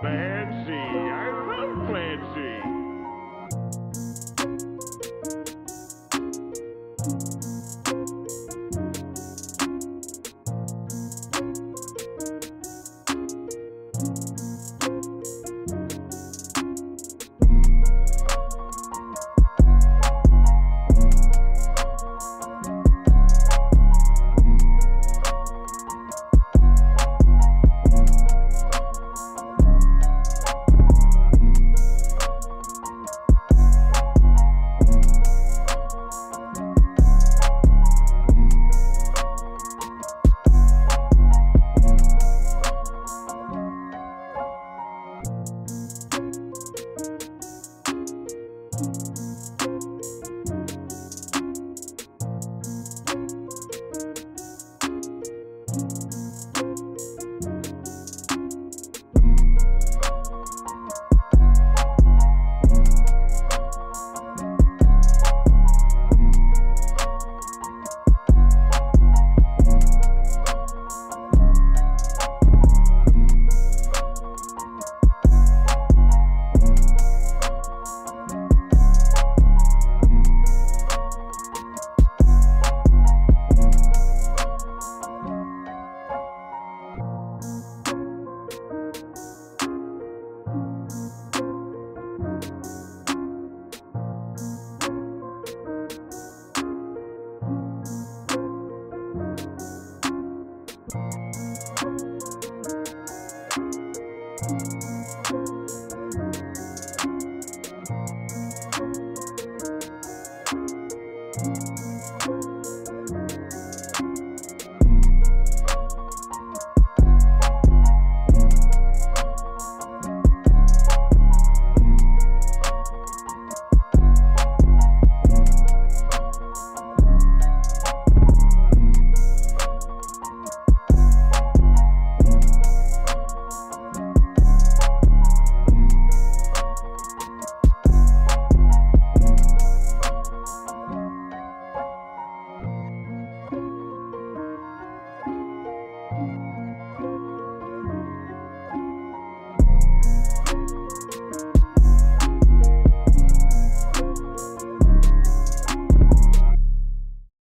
Clancy. I love Clancy.